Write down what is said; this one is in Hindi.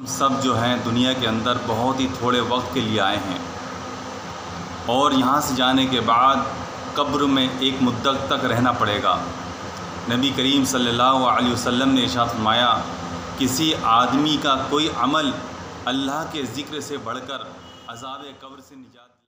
सब जो हैं दुनिया के अंदर बहुत ही थोड़े वक्त के लिए आए हैं। और यहाँ से जाने के बाद कब्र में एक मुद्दत तक रहना पड़ेगा। नबी करीम सल्लल्लाहु अलैहि वसल्लम ने इशात फरमाया, किसी आदमी का कोई अमल अल्लाह के ज़िक्र से बढ़कर अजाब कब्र से निजात